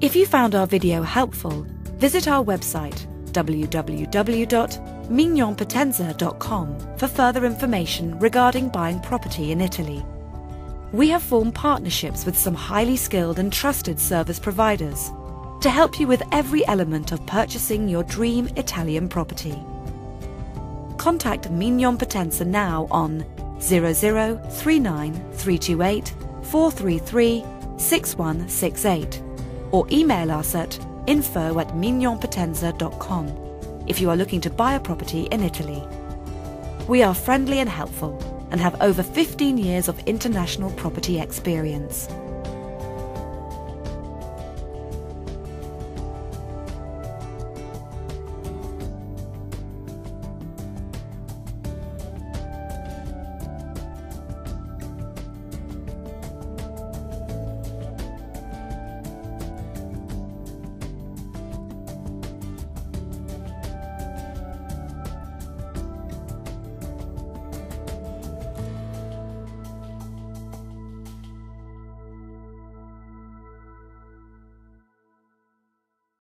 If you found our video helpful, visit our website www www.mignonpotenza.com for further information regarding buying property in Italy. We have formed partnerships with some highly skilled and trusted service providers to help you with every element of purchasing your dream Italian property. Contact Mignon Potenza now on 0039 328 433 6168 or email us at info at mignonpotenza.com if you are looking to buy a property in Italy. We are friendly and helpful and have over 15 years of international property experience.